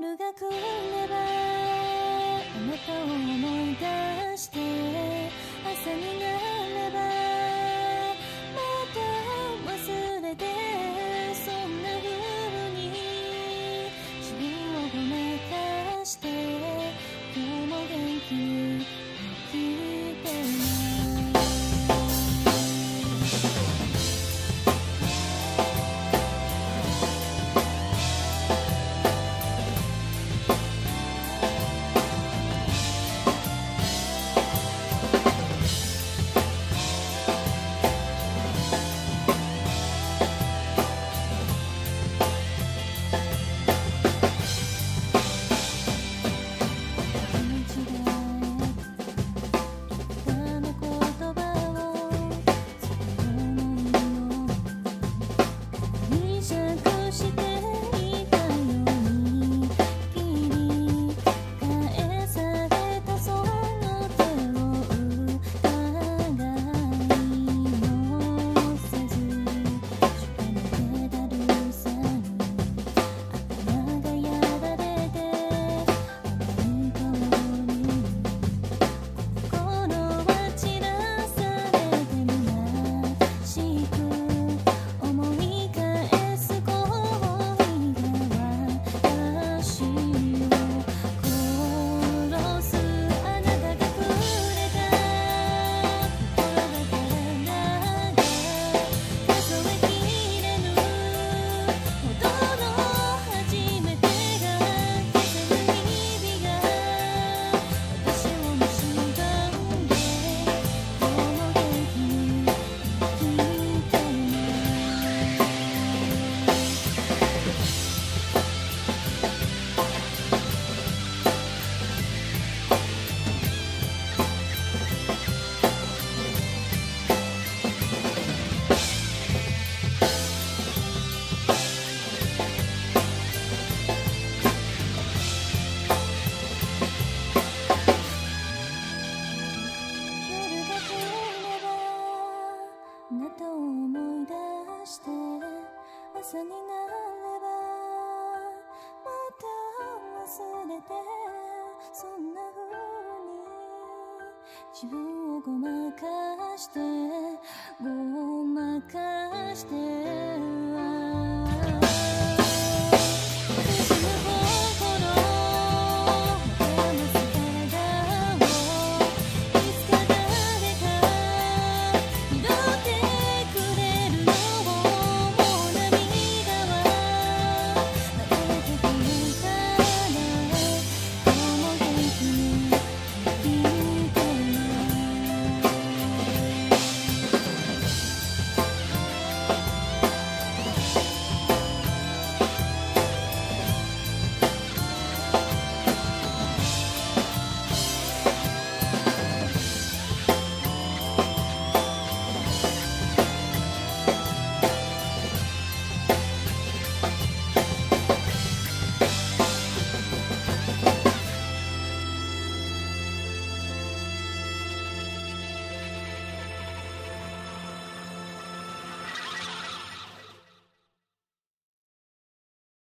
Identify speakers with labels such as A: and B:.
A: 夜が来ればあなたを思い出朝になればまた忘れてそんな風に自分をごまかしてごまかして